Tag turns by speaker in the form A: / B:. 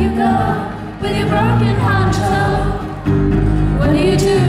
A: you go with your broken heart? So, what do you do?